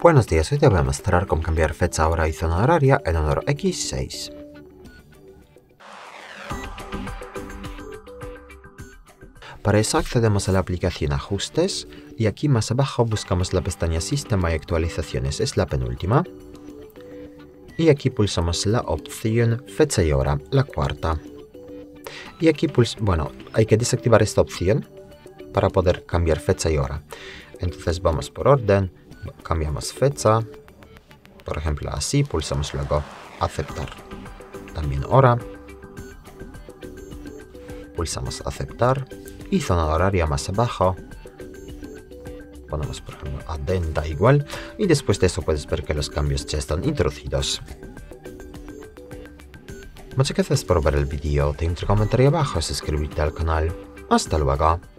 Buenos días, hoy te voy a mostrar cómo cambiar fecha, hora y zona horaria en Honor X6. Para eso accedemos a la aplicación Ajustes y aquí más abajo buscamos la pestaña Sistema y actualizaciones, es la penúltima. Y aquí pulsamos la opción Fecha y hora, la cuarta. Y aquí pulsamos, bueno, hay que desactivar esta opción para poder cambiar fecha y hora. Entonces vamos por orden, cambiamos fecha, por ejemplo así, pulsamos luego aceptar. También hora, pulsamos aceptar y zona horaria más abajo, ponemos por ejemplo adenda igual y después de eso puedes ver que los cambios ya están introducidos. Muchas gracias por ver el vídeo, te invito a comentar abajo y suscribirte al canal. Hasta luego.